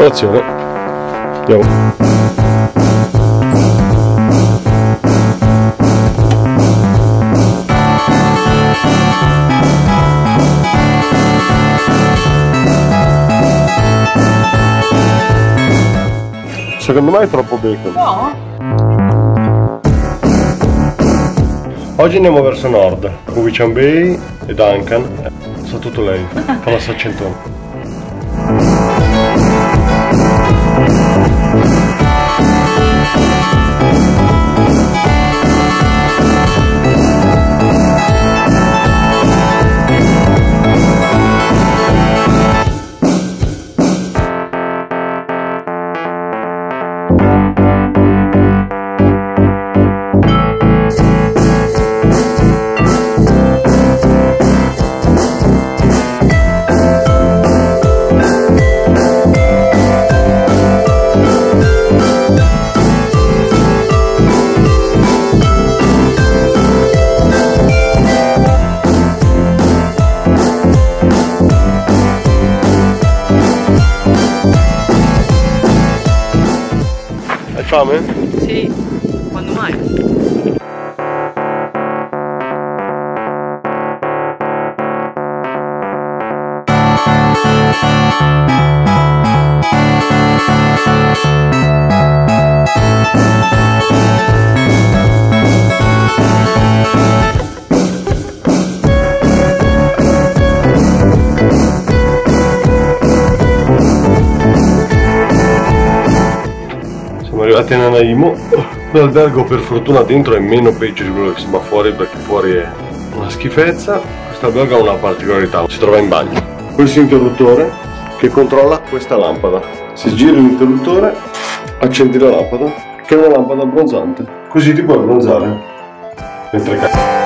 colazione andiamo Secondo me è troppo bacon. No? Oggi andiamo verso nord, Covician Bay e Duncan. Sa tutto lei, fa la saccentone. See, Sì, quando mai? Thank arrivati a Nanaimo. L'albergo per fortuna dentro è meno peggio di quello che sembra fuori perché fuori è una schifezza. Questo albergo ha una particolarità, si trova in bagno. Questo interruttore che controlla questa lampada. Se giri l'interruttore accendi la lampada che è una lampada abbronzante. Così ti puoi abbronzare mentre cadi.